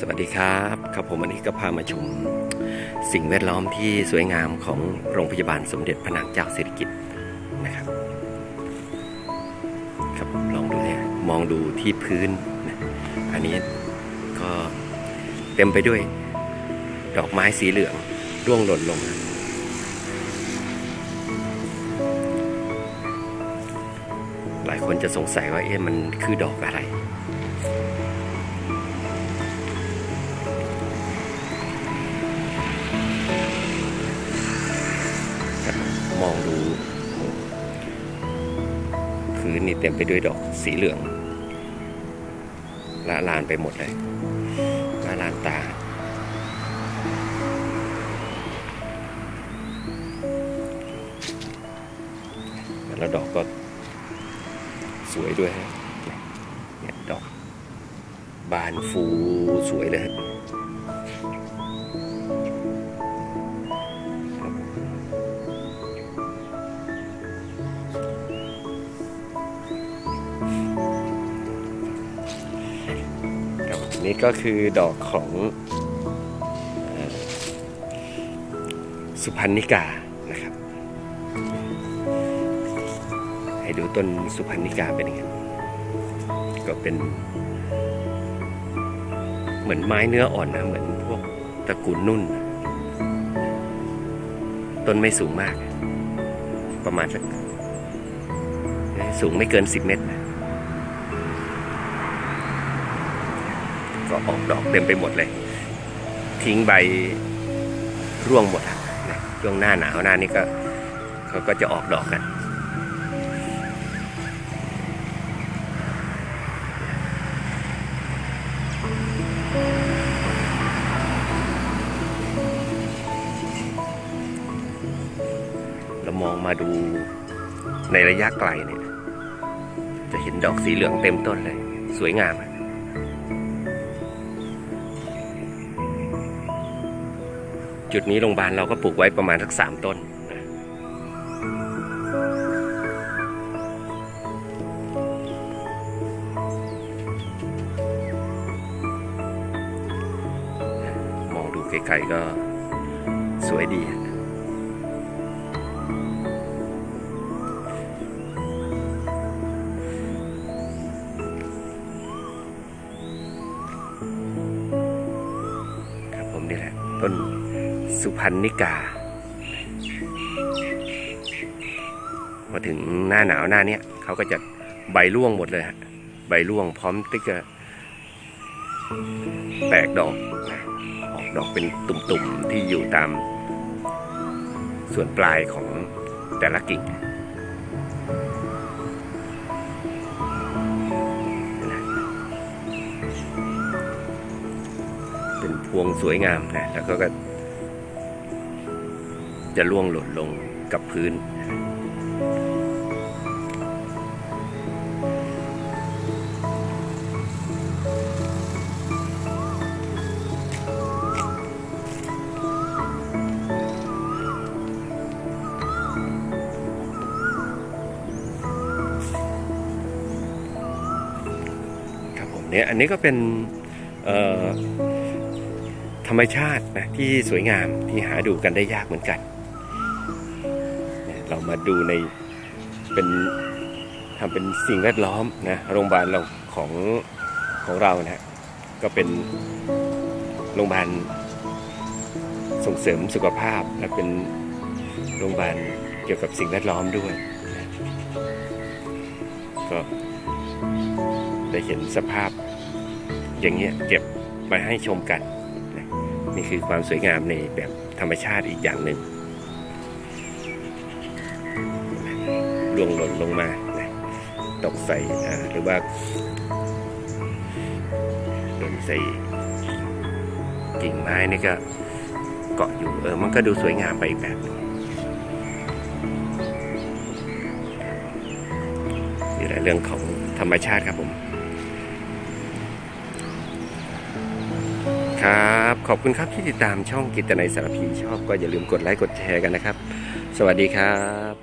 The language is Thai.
สวัสดีครับครับผมวันนี้ก็พามาชมสิ่งแวดล้อมที่สวยงามของโรงพยาบาลสมเด็จพระนางเจ้าสิริกิติ์นะครับ ครับลองดูเนี่ยมองดูที่พื้นนะอันนี้ก็เต็มไปด้วยดอกไม้สีเหลืองร่วงหล่นลง หลายคนจะสงสัยว่าเอ๊ะมันคือดอกอะไร มองดูพื้นนี่เต็มไปด้วยดอกสีเหลืองละลานไปหมดเลยละลานตา แล้วดอกก็สวยด้วยฮะเนี่ยดอกบานฟูสวยเลย นี่ก็คือดอกของสุพรรณิกานะครับ ให้ดูต้นสุพรรณิกาเป็นยังไงก็เป็น เหมือนไม้เนื้ออ่อนนะเหมือนพวกตระกูลนุ่น ต้นไม่สูงมาก ประมาณสักสูงไม่เกิน 10 เมตรนะ ก็ออกดอกเต็มไปหมดเลย ทิ้งใบร่วงหมดอะนะช่วงหน้าหนาวหน้านี้ก็เขาก็จะออกดอกกัน เรามองมาดูในระยะไกลเนี่ย จะเห็นดอกสีเหลืองเต็มต้นเลย สวยงาม จุดนี้โรงพยาบาลเราก็ปลูกไว้ประมาณสักสามต้นมองดูไกลๆก็สวยดีครับผมนี่แหละต้น สุพรรณิกาพอถึงหน้าหนาวหน้าเนี้ยเขาก็จะใบร่วงหมดเลยฮะใบร่วงพร้อมที่จะแตกดอกออกดอกเป็นตุ่มๆที่อยู่ตามส่วนปลายของแต่ละกิ่งเป็นพวงสวยงามนะแล้วก็ จะล่วงหล่นลงกับพื้น ครับผมเนี่ยอันนี้ก็เป็นธรรมชาตินะที่สวยงามที่หาดูกันได้ยากเหมือนกัน เรามาดูในเป็นทำเป็นสิ่งแวดล้อมนะโรงพยาบาลเราของของเรานะฮะก็เป็นโรงพยาบาลส่งเสริมสุขภาพและเป็นโรงพยาบาลเกี่ยวกับสิ่งแวดล้อมด้วยนะก็ได้เห็นสภาพอย่างเงี้ยเก็บมาให้ชมกันนะนี่คือความสวยงามในแบบธรรมชาติอีกอย่างหนึ่ง ล่วงหล่นลงมานะตกใส่หรือว่าหล่นใส่กิ่งไม้นี่ก็เกาะอยู่เออมันก็ดูสวยงามไปอีกแบบนี่แหละเรื่องของธรรมชาติครับผม ครับ ขอบคุณครับที่ติดตามช่องกิตในยสารพีชอบก็อย่าลืมกดไลค์กดแชร์กันนะครับ สวัสดีครับ